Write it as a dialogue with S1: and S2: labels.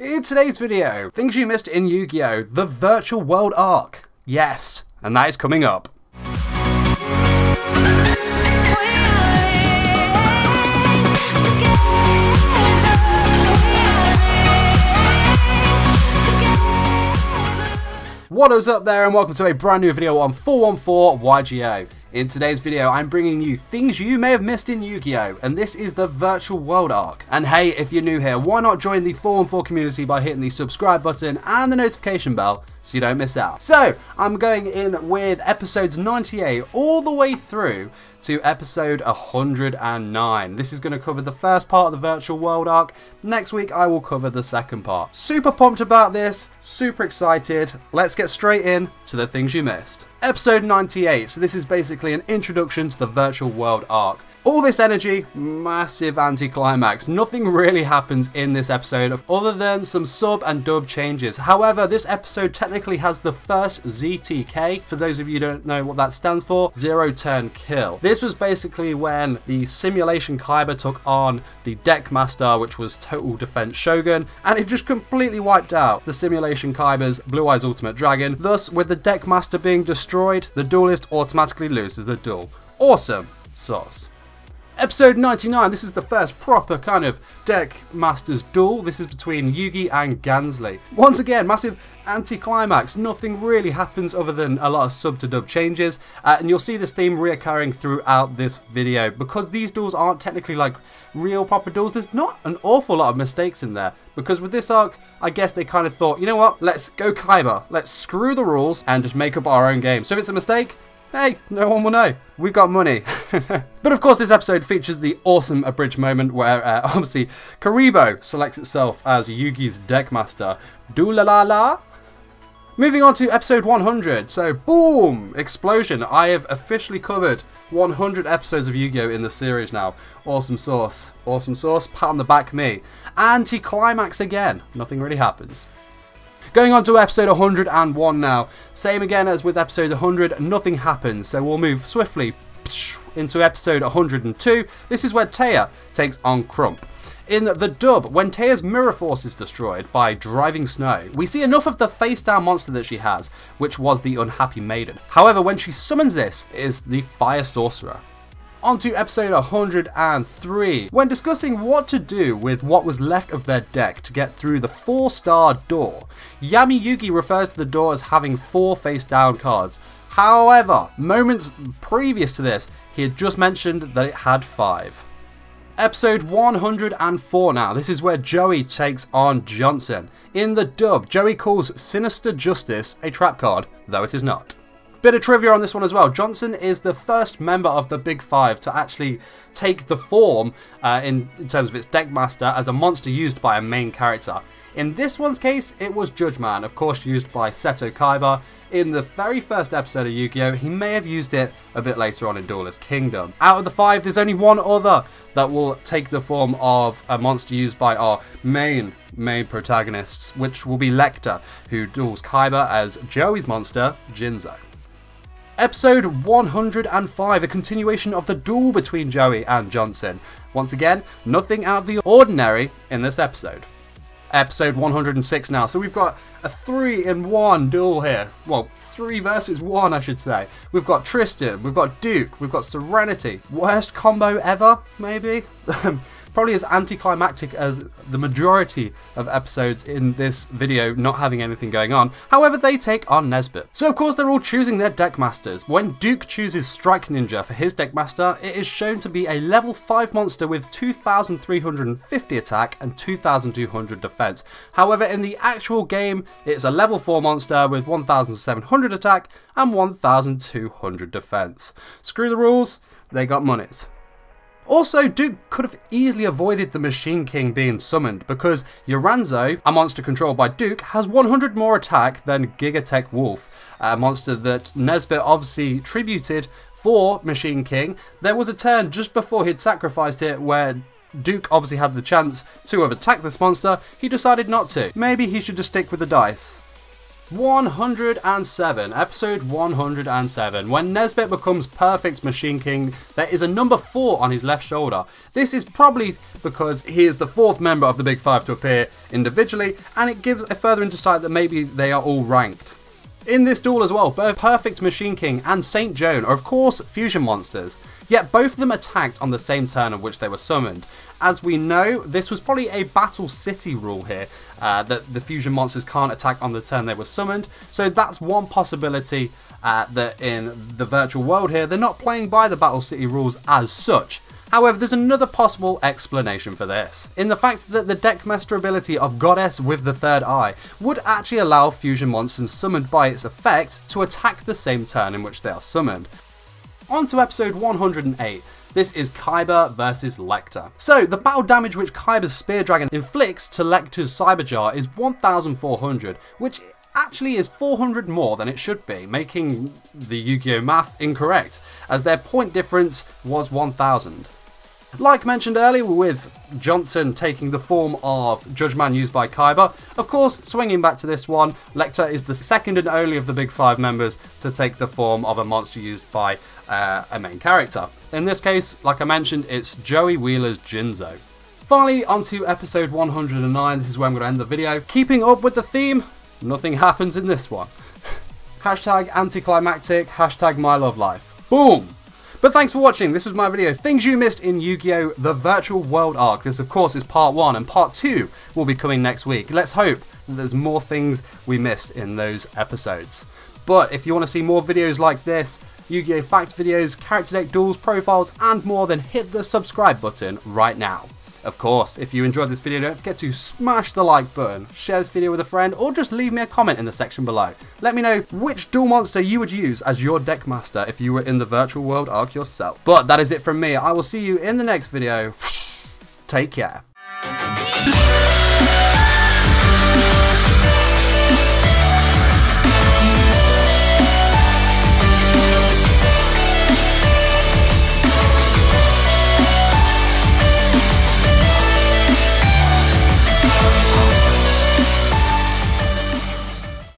S1: In today's video, things you missed in Yu-Gi-Oh! The Virtual World Arc. Yes, and that is coming up. What is up there and welcome to a brand new video on 414 YGO. In today's video I'm bringing you things you may have missed in Yu-Gi-Oh! and this is the Virtual World Arc. And hey, if you're new here, why not join the 414 community by hitting the subscribe button and the notification bell so you don't miss out. So, I'm going in with episodes 98 all the way through to episode 109. This is going to cover the first part of the Virtual World arc. Next week, I will cover the second part. Super pumped about this, super excited. Let's get straight in to the things you missed. Episode 98, so this is basically an introduction to the Virtual World arc. All this energy, massive anticlimax. Nothing really happens in this episode other than some sub and dub changes. However, this episode technically has the first ZTK. For those of you don't know what that stands for, zero turn kill. This was basically when the simulation Kaiba took on the deck master, which was Total Defense Shogun, and it just completely wiped out the simulation Kaiba's Blue Eyes Ultimate Dragon. Thus, with the deck master being destroyed, the duelist automatically loses the duel. Awesome sauce. Episode 99, this is the first proper kind of deck masters duel. This is between Yugi and Gansley. Once again, massive anticlimax. Nothing really happens other than a lot of sub to dub changes. Uh, and you'll see this theme reoccurring throughout this video. Because these duels aren't technically like real proper duels, there's not an awful lot of mistakes in there. Because with this arc, I guess they kind of thought, you know what, let's go Kaiba. Let's screw the rules and just make up our own game. So if it's a mistake, hey, no one will know. We've got money. but of course, this episode features the awesome abridged moment where uh, obviously Kuriboh selects itself as Yugi's deckmaster. Do la la la. Moving on to episode 100. So, boom! Explosion. I have officially covered 100 episodes of Yu-Gi-Oh! in the series now. Awesome sauce. Awesome sauce. Pat on the back, me. Anti-climax again. Nothing really happens. Going on to episode 101 now. Same again as with episode 100, nothing happens. So we'll move swiftly into episode 102. This is where Téa takes on Crump. In the dub, when Téa's mirror force is destroyed by driving snow, we see enough of the face down monster that she has, which was the Unhappy Maiden. However, when she summons this, is the Fire Sorcerer. On to episode 103. When discussing what to do with what was left of their deck to get through the 4 star door, Yami Yugi refers to the door as having 4 face down cards. However, moments previous to this, he had just mentioned that it had 5. Episode 104 now. This is where Joey takes on Johnson. In the dub, Joey calls Sinister Justice a trap card, though it is not. Bit of trivia on this one as well. Johnson is the first member of the Big Five to actually take the form uh, in, in terms of its deck master as a monster used by a main character. In this one's case, it was Judge Man, of course used by Seto Kaiba. In the very first episode of Yu-Gi-Oh! he may have used it a bit later on in Duelist Kingdom. Out of the five, there's only one other that will take the form of a monster used by our main main protagonists, which will be Lecter, who duels Kaiba as Joey's monster, Jinzo. Episode 105, a continuation of the duel between Joey and Johnson. Once again, nothing out of the ordinary in this episode. Episode 106 now, so we've got a 3 in 1 duel here. Well, 3 versus 1, I should say. We've got Tristan, we've got Duke, we've got Serenity. Worst combo ever, maybe? Um, probably as anticlimactic as the majority of episodes in this video not having anything going on. However, they take on Nesbit. So of course they're all choosing their deck masters. When Duke chooses Strike Ninja for his deck master, it is shown to be a level 5 monster with 2350 attack and 2200 defense. However, in the actual game, it's a level 4 monster with 1700 attack and 1200 defense. Screw the rules, they got monies. Also, Duke could have easily avoided the Machine King being summoned because Yaranzo, a monster controlled by Duke, has 100 more attack than Gigatech Wolf, a monster that Nesbit obviously tributed for Machine King. There was a turn just before he'd sacrificed it where Duke obviously had the chance to have attacked this monster, he decided not to. Maybe he should just stick with the dice. 107, episode 107. When Nesbit becomes perfect Machine King, there is a number 4 on his left shoulder. This is probably because he is the fourth member of the Big Five to appear individually, and it gives a further insight that maybe they are all ranked. In this duel as well, both Perfect Machine King and Saint Joan are of course fusion monsters, yet both of them attacked on the same turn on which they were summoned. As we know, this was probably a Battle City rule here, uh, that the fusion monsters can't attack on the turn they were summoned, so that's one possibility uh, that in the virtual world here, they're not playing by the Battle City rules as such. However, there's another possible explanation for this, in the fact that the Deckmaster ability of Goddess with the Third Eye would actually allow fusion monsters summoned by its effect to attack the same turn in which they are summoned. On to episode 108. This is Kaiba versus Lecter. So, the battle damage which Kaiba's Spear Dragon inflicts to Lecter's Cyberjar is 1400, which actually is 400 more than it should be, making the Yu-Gi-Oh math incorrect, as their point difference was 1000. Like mentioned earlier with Johnson taking the form of Judge Man used by Kaiba, of course, swinging back to this one, Lecter is the second and only of the Big Five members to take the form of a monster used by uh, a main character. In this case, like I mentioned, it's Joey Wheeler's Jinzo. Finally, onto episode 109, this is where I'm going to end the video. Keeping up with the theme, nothing happens in this one. hashtag anticlimactic, hashtag my love life. Boom! But thanks for watching. This was my video, Things You Missed in Yu-Gi-Oh! The Virtual World Arc. This, of course, is part one, and part two will be coming next week. Let's hope that there's more things we missed in those episodes. But if you want to see more videos like this, Yu-Gi-Oh! fact videos, character deck duels, profiles, and more, then hit the subscribe button right now. Of course, if you enjoyed this video, don't forget to smash the like button, share this video with a friend, or just leave me a comment in the section below. Let me know which duel monster you would use as your deck master if you were in the virtual world arc yourself. But that is it from me. I will see you in the next video. Take care.